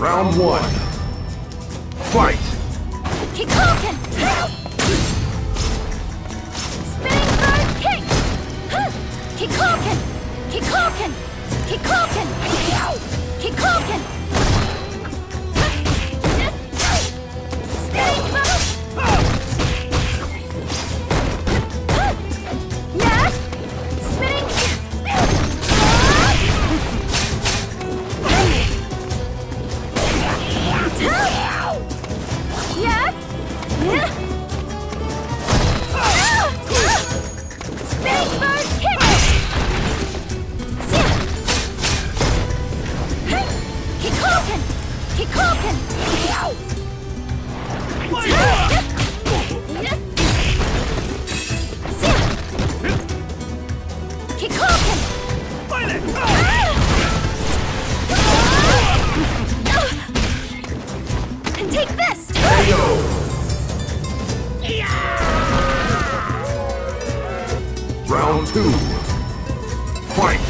Round one. Fight! Kikoken! Spinning bird kick! Kikoken! Kikoken! Kikoken! Kikoken! Kikoken! And take this! Round two. Fight!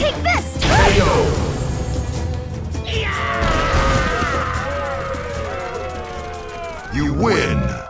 take this! KO! You win!